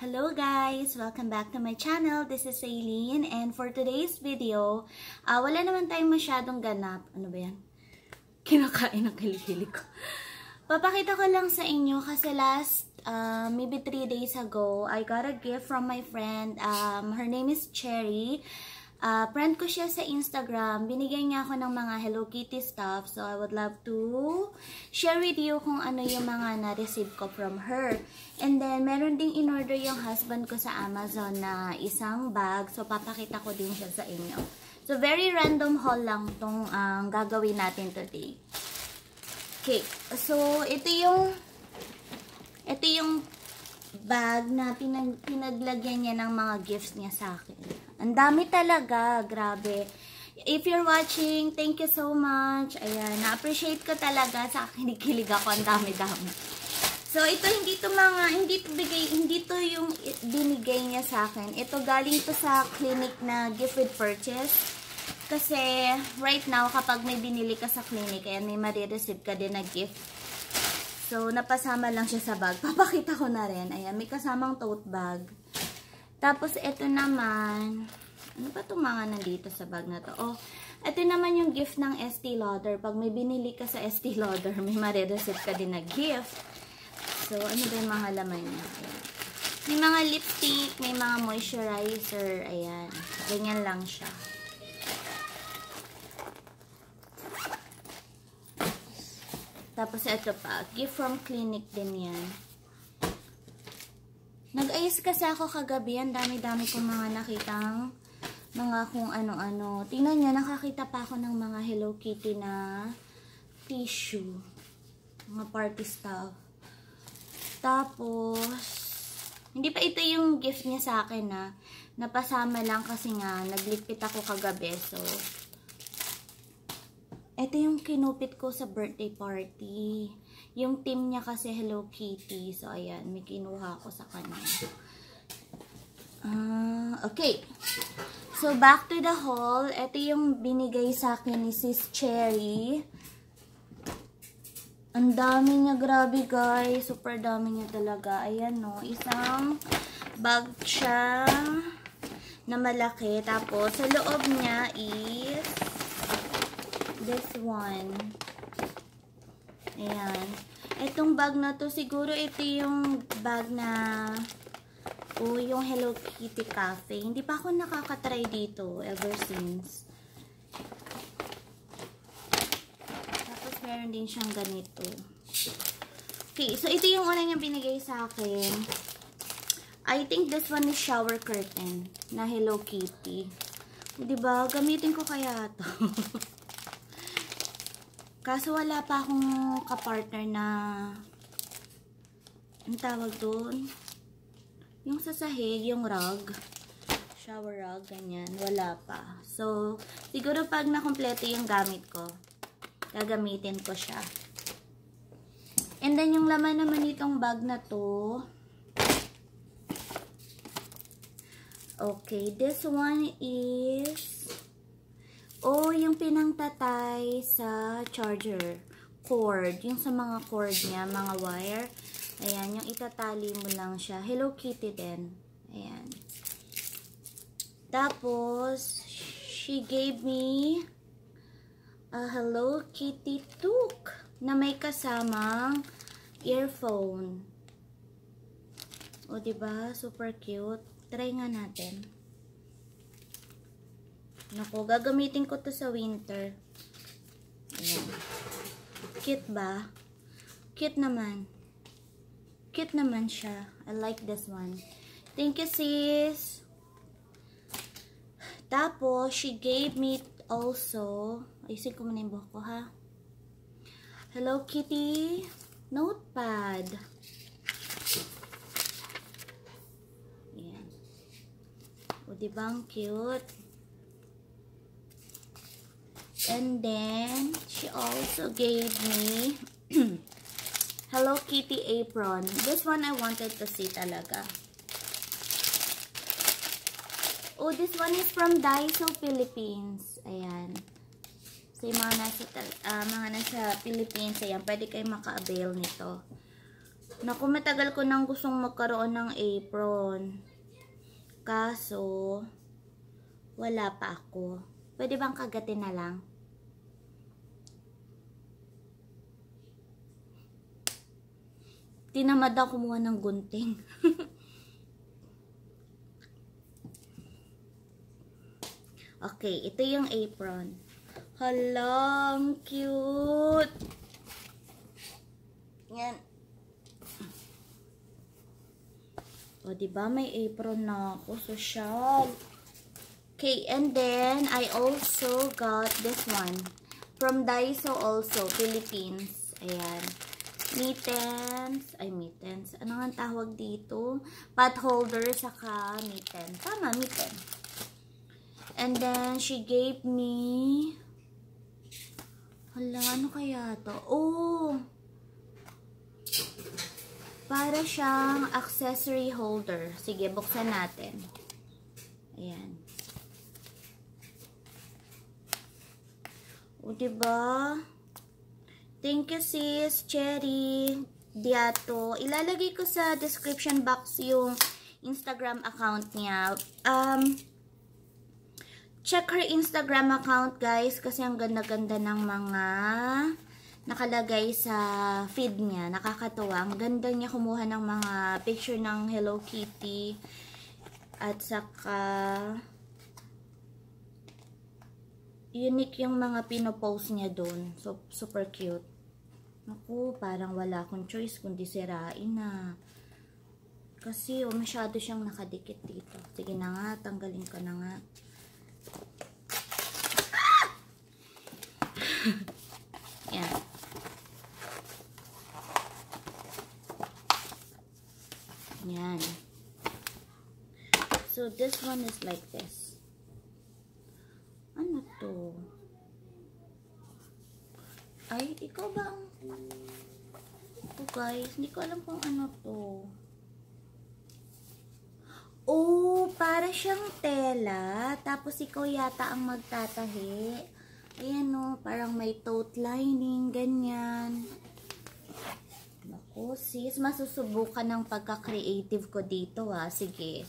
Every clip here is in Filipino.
Hello guys! Welcome back to my channel. This is Aileen and for today's video, uh, wala naman tayong masyadong ganap. Ano ba yan? Kinakain ng kilikili ko. Papakita ko lang sa inyo kasi last, uh, maybe 3 days ago, I got a gift from my friend. Um, her name is Cherry. Uh, friend ko siya sa Instagram. Binigay niya ako ng mga Hello Kitty stuff. So, I would love to share with you kung ano yung mga na-receive ko from her. And then, meron ding in-order yung husband ko sa Amazon na isang bag. So, papakita ko din siya sa inyo. So, very random haul lang tong um, gagawin natin today. Okay. So, ito yung ito yung bag na pinag, pinaglagyan niya ng mga gifts niya sa akin. Ang dami talaga, grabe. If you're watching, thank you so much. Ayan, na-appreciate ko talaga sa kinikilig ako. Ang dami-dami. So, ito hindi to mga, hindi to bigay, hindi to yung binigay niya sa akin. Ito galing to sa clinic na gift with purchase. Kasi, right now, kapag may binili ka sa clinic, ayan, may marireceive ka din na gift So, napasama lang siya sa bag. Papakita ko na rin. Ayan, may kasamang tote bag. Tapos, ito naman, ano ba itong mga nandito sa bag na to? Oh, ito naman yung gift ng ST Lauder. Pag may binili ka sa ST Lauder, may marireceive ka din na gift. So, ano ba yung mga laman niya? Ayan. May mga lipstick, may mga moisturizer. Ayan. Ganyan lang siya. Tapos ito pa, gift from clinic din yan. Nag-ayos kasi ako kagabi, ang dami-dami kong mga nakitang mga kung ano-ano. Tingnan niya, nakakita pa ako ng mga Hello Kitty na tissue. Mga party stuff. Tapos, hindi pa ito yung gift niya sa akin na napasama lang kasi nga, nagligpit ako kagabi. So, ito yung kinupit ko sa birthday party. Yung team niya kasi Hello Kitty. So, ayan. May kinuha ko sa kanya. Uh, okay. So, back to the haul. Ito yung binigay sa akin ni Sis Cherry. Ang dami niya. Grabe, guys. Super dami niya talaga. Ayan, no. Isang bag siya na malaki. Tapos, sa loob niya is. Ayan. Itong bag na to, siguro ito yung bag na o yung Hello Kitty Cafe. Hindi pa ako nakakatry dito ever since. Tapos meron din siyang ganito. Okay, so ito yung una niyang binigay sa akin. I think this one is shower curtain na Hello Kitty. Diba? Gamitin ko kaya to. Kaso wala pa akong kapartner na ang tawag doon? Yung sa sahig, yung rug. Shower rug, ganyan. Wala pa. So, siguro pag nakompleto yung gamit ko, gagamitin ko siya. And then, yung laman naman itong bag na to, okay, this one is o yung pinangtatay sa charger cord. Yung sa mga cord niya, mga wire. Ayan, yung itatali mo lang siya. Hello Kitty din. Ayan. Tapos, she gave me a Hello Kitty toque na may kasamang earphone. O, diba? Super cute. Try nga natin. Naku, gagamitin ko to sa winter. Ayan. Cute ba? Cute naman. Cute naman siya. I like this one. Thank you, sis. Tapos, she gave me also, ayusin ko muna yung buhok ko, ha? Hello Kitty notepad. Ayan. O, diba ang cute? And then, she also gave me Hello Kitty apron. This one I wanted to see talaga. Oh, this one is from Daiso Philippines. Ayan. So, yung mga nasa, uh, mga nasa Philippines, ayan, pwede kayo maka-avail nito. Naku, matagal ko nang gustong magkaroon ng apron. Kaso, wala pa ako. Pwede bang kagatin na lang? Tinamad ako kumuha ng gunting. okay, ito yung apron. Hala, cute! Yan. O, diba? May apron na ako. Social. Okay, and then, I also got this one. From Daiso also, Philippines. Ayan. Mittens. Ay, mittens. Ano nga tawag dito? Pot holder, saka mitten. Tama, mitten. And then, she gave me... Hala, ano kaya to? Oh! Para siyang accessory holder. Sige, buksan natin. Ayan. O, diba? Thank you, sis. Cherry. Diato. Ilalagay ko sa description box yung Instagram account niya. Um, check her Instagram account, guys. Kasi ang ganda-ganda ng mga nakalagay sa feed niya. Nakakatuwa. Ang ganda niya kumuha ng mga picture ng Hello Kitty. At saka unique yung mga pinopost niya doon. So, super cute. Naku, parang wala akong choice kundi sirain na. Kasi oh, masyado siyang nakadikit dito. Sige na nga, tanggalin ko na nga. Yan. Yan. So, this one is like this. Ano to? Ay, ikaw ba ang... Ito guys, hindi ko alam kung ano to. Oh, para siyang tela. Tapos ikaw yata ang magtatahi. Ayan o, parang may tote lining, ganyan. Naku, sis, masusubukan ng pagka-creative ko dito ha. Sige.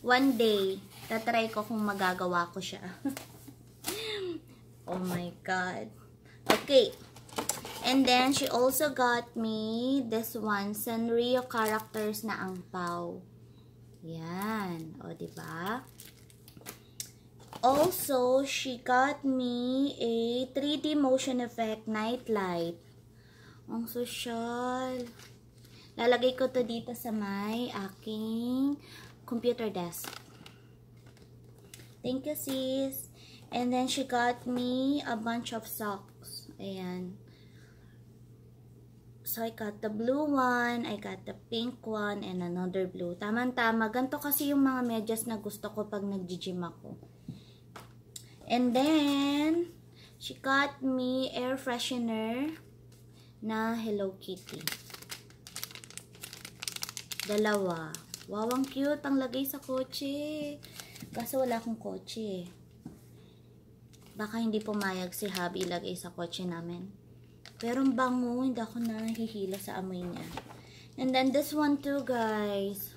One day, tatry ko kung magagawa ko siya. oh my God. Okay. And then, she also got me this one, Sanrio characters na ang pau. Yan. O, diba? Also, she got me a 3D motion effect night light. Ang social. Lalagay ko to dito sa may aking computer desk. Thank you, sis. And then, she got me a bunch of socks. Ayan. So, I got the blue one, I got the pink one, and another blue. Tama-tama. Ganto kasi yung mga medyas na gusto ko pag nag-gym ako. And then, she got me air freshener na Hello Kitty. Dalawa. Wow, ang cute. Ang lagay sa kotse. Kaso wala akong kotse. Baka hindi pumayag si Habi ilagay sa kotse namin. Pero ang bango, hindi ako nahihila sa amoy niya. And then this one too, guys.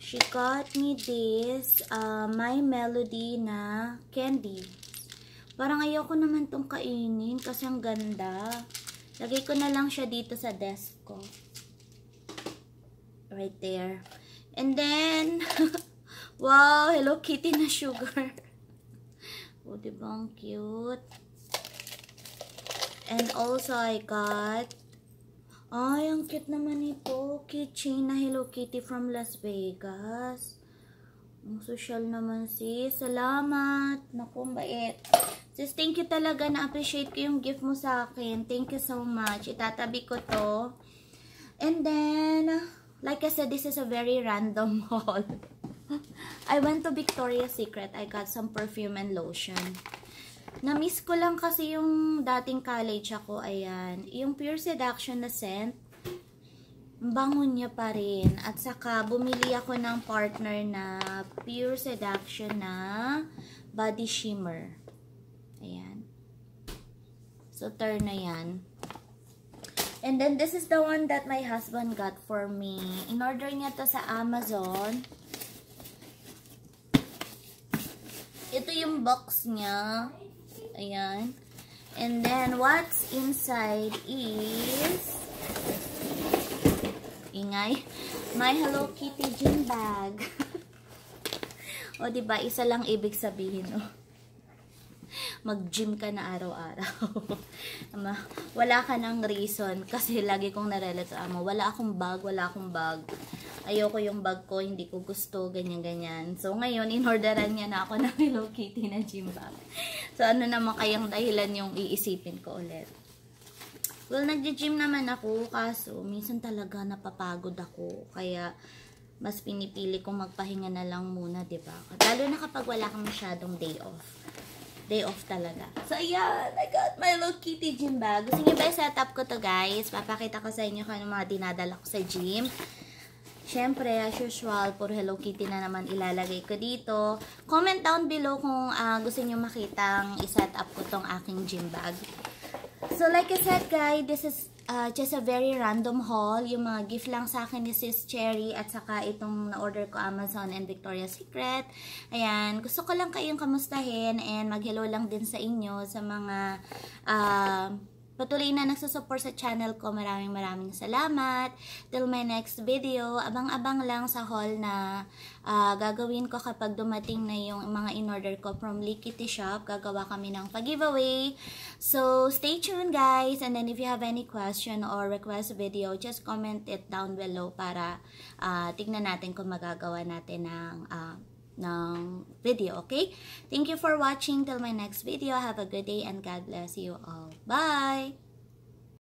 She got me this, uh, My Melody na candy. Parang ayoko naman tong kainin kasi ang ganda. Lagay ko na lang siya dito sa desk ko. Right there. And then, wow, Hello Kitty na sugar. oh, diba ang cute? And also, I got, ay, ang cute naman ito. Keychain na Hello Kitty from Las Vegas. Ang social naman sis. Salamat. Naku, bait. Sis, thank you talaga. Na-appreciate ko yung gift mo sa akin. Thank you so much. Itatabi ko to. And then, like I said, this is a very random haul. I went to Victoria's Secret. I got some perfume and lotion. Na-miss ko lang kasi yung dating college ako. Ayan. Yung Pure Seduction na scent. Bango niya pa rin. At saka, bumili ako ng partner na Pure Seduction na Body Shimmer. Ayan. So, turn na yan. And then, this is the one that my husband got for me. In-order niya to sa Amazon. Ito yung box niya. Ayan. And then, what's inside is... Ingay. My Hello Kitty gym bag. o, diba? Isa lang ibig sabihin, oh mag-gym ka na araw-araw. wala ka ng reason kasi lagi kong narelat sa amo, wala akong bag, wala akong bag. Ayoko yung bag ko, hindi ko gusto, ganyan-ganyan. So, ngayon, in-orderan niya na ako ng Hello Kitty na gym bag. So, ano naman kayang dahilan yung iisipin ko ulit. Well, nagji-gym naman ako, kaso minsan talaga napapagod ako. Kaya, mas pinipili kong magpahinga na lang muna, 'di ba? Lalo na kapag wala kang masyadong day off day off talaga. So, ayan. I got my Hello Kitty gym bag. Gusto niyo ba setup ko to, guys? Papakita ko sa inyo kung ano mga dinadala ko sa gym. Siyempre, as usual, puro Hello Kitty na naman ilalagay ko dito. Comment down below kung uh, gusto niyo makitang iset up ko tong aking gym bag. So, like I said, guys, this is uh, just a very random haul. Yung mga gift lang sa akin ni Sis Cherry at saka itong na-order ko Amazon and Victoria's Secret. Ayan, gusto ko lang kayong kamustahin and mag-hello lang din sa inyo sa mga uh, Patuloy na nagsusupport sa channel ko. Maraming maraming salamat. Till my next video, abang-abang lang sa haul na uh, gagawin ko kapag dumating na yung mga in-order ko from Likity Shop. Gagawa kami ng pag-giveaway. So, stay tuned guys. And then if you have any question or request video, just comment it down below para uh, tignan natin kung magagawa natin ng uh, ng video, okay? Thank you for watching. Till my next video. Have a good day and God bless you all. Bye!